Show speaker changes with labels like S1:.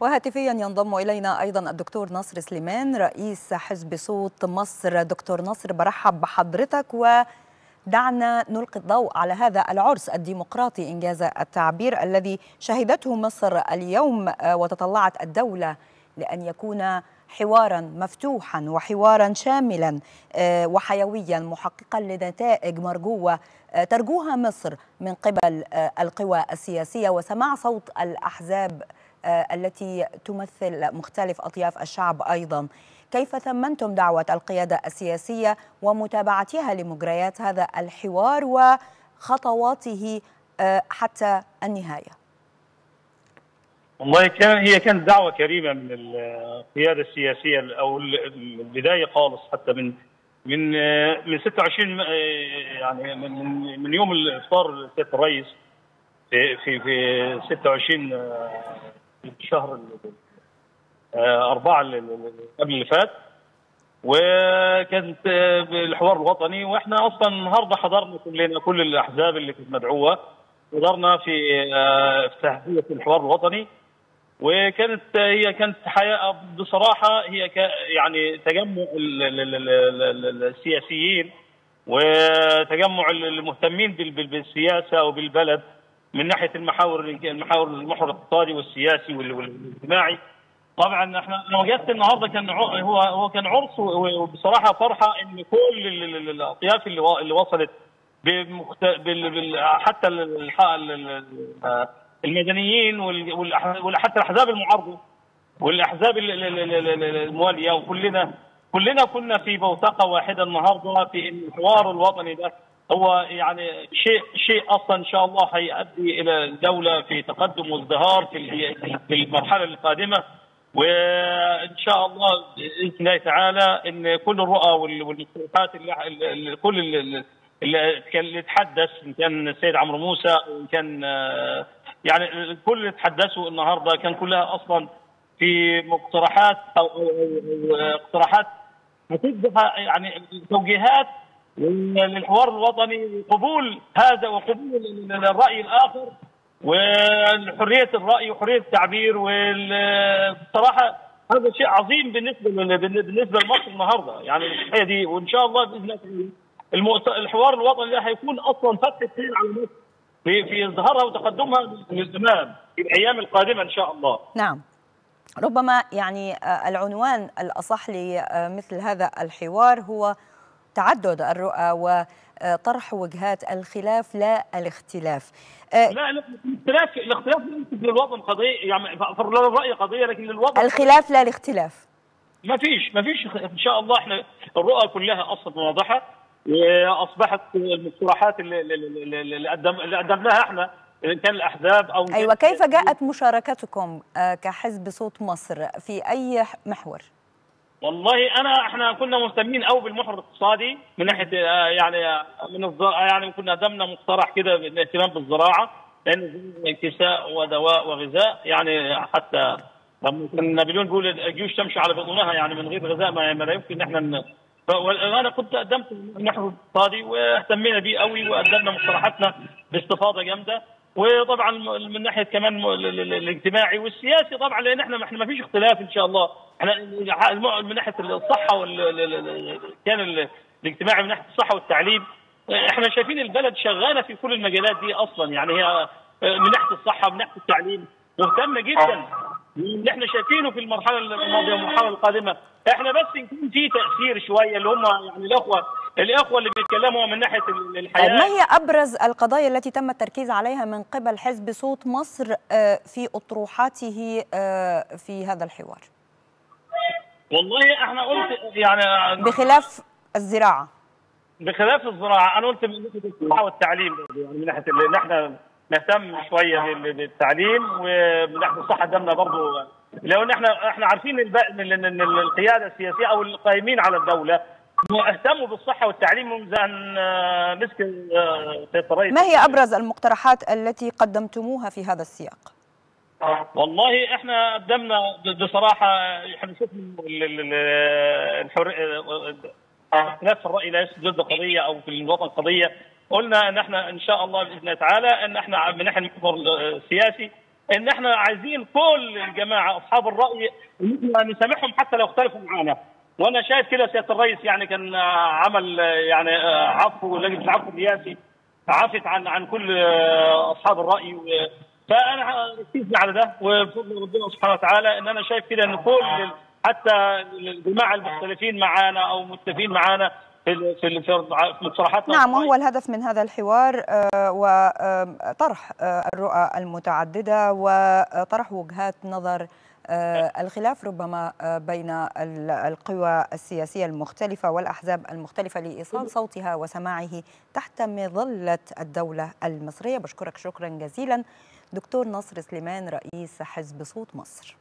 S1: وهاتفيا ينضم إلينا أيضا الدكتور نصر سليمان رئيس حزب صوت مصر. دكتور نصر برحب بحضرتك ودعنا نلقي الضوء على هذا العرس الديمقراطي إنجاز التعبير الذي شهدته مصر اليوم وتطلعت الدولة لأن يكون حوارا مفتوحا وحوارا شاملا وحيويا محققا لنتائج مرجوة ترجوها مصر من قبل القوى السياسية. وسماع صوت الأحزاب التي تمثل مختلف أطياف الشعب أيضا. كيف ثمنتم دعوة القيادة السياسية ومتابعتها لمجريات هذا الحوار وخطواته حتى النهاية؟
S2: والله كان هي كانت دعوة كريمة من القيادة السياسية أو البداية خالص حتى من من من 26 يعني من من يوم الإفطار سياده الرئيس في في في 26 شهر أربعة قبل اللي فات. وكانت الحوار الوطني وإحنا أصلا النهارده حضرنا كلنا كل الأحزاب اللي كانت مدعوة. حضرنا في افتتاحيه الحوار الوطني. وكانت هي كانت حياة بصراحة هي يعني تجمع السياسيين وتجمع المهتمين بالسياسة وبالبلد. من ناحية المحاور المحاور المحور الاقتصادي والسياسي والاجتماعي. طبعا إحنا وجدت النهارده كان هو هو كان عرس وبصراحة فرحة إن كل الأطياف اللي اللي وصلت بمخت... بال... حتى المدنيين وحتى الأحزاب المعارضه والأحزاب الموالية. وكلنا كلنا كنا في بوتقة واحدة النهارده في الحوار الوطني ده هو يعني شيء شيء أصلا إن شاء الله هيؤدي إلى الدولة في تقدم وازدهار في في المرحلة القادمة. وإن شاء الله بإذن الله تعالى إن كل الرؤى والمقترحات اللي كل اللي تحدث إن كان السيد عمرو موسى وإن كان يعني الكل اللي تحدثوا النهارده كان كلها أصلا في مقترحات أو اقتراحات هتبقى يعني توجيهات للحوار الوطني قبول هذا وقبول الرأي الآخر وحريه الرأي وحرية التعبير والصراحة هذا شيء عظيم بالنسبة بالنسبة لمصر النهارده يعني الحكاية دي وإن شاء الله بإذن الله الحوار الوطني ده هيكون أصلا فتح السير على مصر في في ازدهارها وتقدمها للامام في الأيام القادمة إن شاء الله.
S1: نعم. ربما يعني العنوان الأصح لمثل هذا الحوار هو تعدد الرؤى وطرح وجهات الخلاف لا الاختلاف.
S2: لا لا الاختلاف الاختلاف للوطن قضيه يعني للراي قضية لكن للوطن
S1: الخلاف لا الاختلاف.
S2: ما فيش ما فيش إن شاء الله إحنا الرؤى كلها أصلا واضحة وأصبحت المقترحات اللي, اللي, قدم اللي قدمناها إحنا إن كان الأحزاب أو
S1: أيوه كيف جاءت مشاركتكم كحزب صوت مصر في أي محور؟
S2: والله أنا إحنا كنا مهتمين قوي بالمحور الاقتصادي من ناحية يعني من الزراعه يعني كنا قدمنا مقترح كده بالاهتمام بالزراعة لأن كساء ودواء وغذاء يعني حتى كان نابليون بيقول الجيوش تمشي على بطونها يعني من غير غذاء ما لا يمكن إن إحنا وأنا كنت قدمت النحو الاقتصادي واهتمينا بيه قوي وقدمنا مقترحاتنا باستفاضة جامدة وطبعا من ناحية كمان الاجتماعي والسياسي طبعا لأن إحنا ما فيش اختلاف إن شاء الله إحنا من ناحية الصحة وال كان الاجتماعي من ناحية الصحة والتعليم إحنا شايفين البلد شغالة في كل المجالات دي أصلا يعني هي من ناحية الصحة من ناحية التعليم مهتمة جدا. اللي إحنا شايفينه في المرحلة الماضية والمرحلة القادمة. إحنا بس يكون في تأثير شوية اللي هم يعني الأخوة الأخوة اللي بيتكلموا من ناحية الحياة.
S1: ما هي أبرز القضايا التي تم التركيز عليها من قبل حزب صوت مصر في أطروحاته في هذا الحوار؟
S2: والله إحنا قلت يعني
S1: بخلاف الزراعة
S2: بخلاف الزراعة أنا قلت من ناحية الصحه والتعليم يعني من ناحية ان إحنا نهتم شوية بالتعليم ومن ناحيه الصحه قدامنا برضه لو ان إحنا إحنا عارفين ان القيادة السياسية أو القائمين على الدولة اهتموا بالصحة والتعليم منذ أن مسك سياده الرئيس
S1: ما هي أبرز المقترحات التي قدمتموها في هذا السياق؟
S2: والله إحنا قدمنا بصراحة إحنا شفنا اختلاف في الرأي لا يسجد قضية أو في الوطن قضية. قلنا إن إحنا إن شاء الله بإذن الله تعالى إن إحنا من ناحية المحور السياسي إن إحنا عايزين كل الجماعة أصحاب الرأي نسامحهم حتى لو اختلفوا معانا. وأنا شايف كده سيادة الرئيس يعني كان عمل يعني عفو لجنة العفو الرئاسي عفت عن عن كل أصحاب الرأي فأنا ركزنا على ده وبفضل ربنا سبحانه وتعالى إن أنا شايف كده إن كل حتى الجماعه المختلفين معانا أو متفقين معانا في في مقترحاتنا
S1: نعم وهو الهدف من هذا الحوار وطرح الرؤى المتعددة وطرح وجهات نظر الخلاف ربما بين القوى السياسية المختلفة والأحزاب المختلفة لإيصال صوتها وسماعه تحت مظلة الدولة المصرية. بشكرك شكرا جزيلا. دكتور نصر سليمان رئيس حزب صوت مصر.